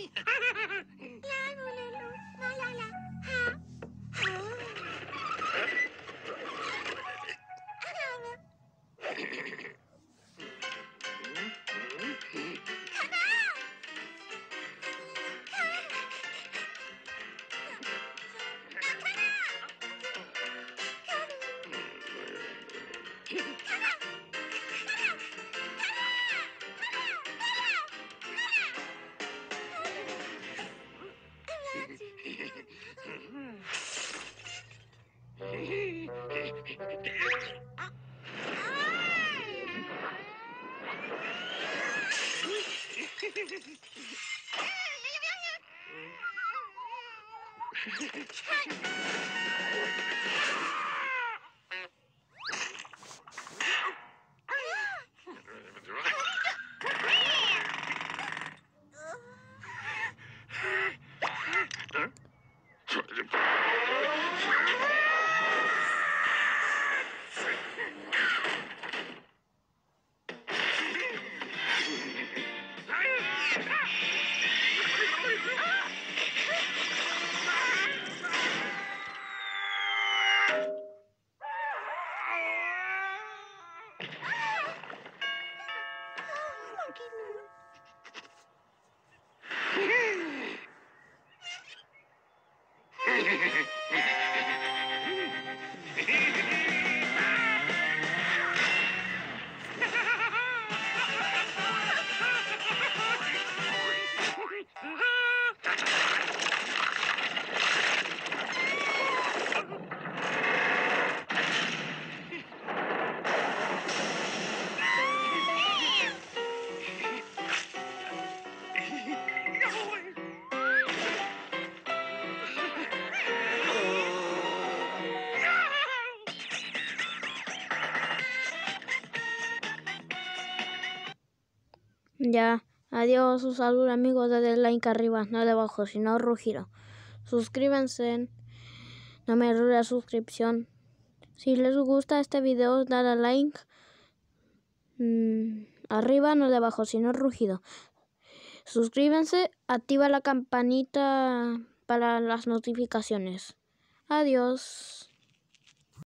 ハハハハ。Hey! Hehehehe Ya, adiós, un saludo amigos, desde like arriba, no debajo, sino rugido. Suscríbanse, no me olviden la suscripción. Si les gusta este video, dale like. Mm, arriba, no debajo, sino rugido. Suscríbanse, activa la campanita para las notificaciones. Adiós.